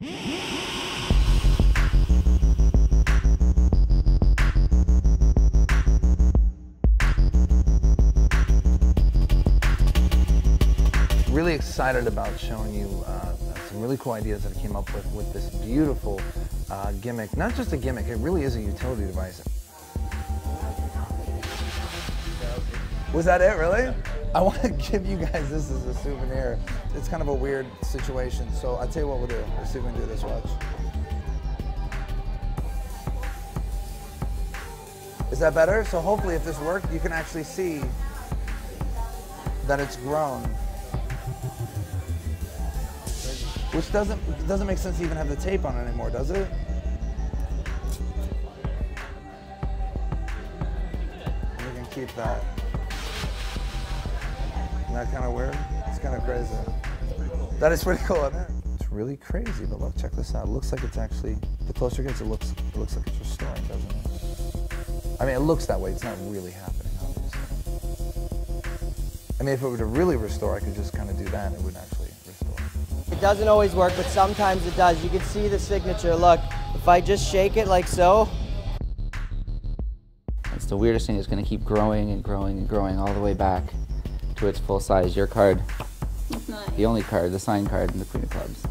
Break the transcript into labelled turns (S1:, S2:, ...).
S1: Really excited about showing you uh, some really cool ideas that I came up with with this beautiful uh, gimmick. Not just a gimmick, it really is a utility device. Was that it, really? I want to give you guys this as a souvenir. It's kind of a weird situation, so I'll tell you what we'll do. Let's see if we can do this, watch. Is that better? So hopefully if this worked, you can actually see that it's grown. Which doesn't doesn't make sense to even have the tape on anymore, does it? We can keep that. Isn't that kind of weird? It's kind of crazy. That is pretty cool, isn't it? It's really crazy, but look, check this out. It looks like it's actually, the closer it gets, it looks, it looks like it's restoring, doesn't it? I mean, it looks that way. It's not really happening, obviously. I mean, if it were to really restore, I could just kind of do that and it would actually restore.
S2: It doesn't always work, but sometimes it does. You can see the signature. Look, if I just shake it like so.
S3: It's the weirdest thing. It's going to keep growing and growing and growing all the way back to its full size. Your card, the only card, the sign card in the Queen of Clubs.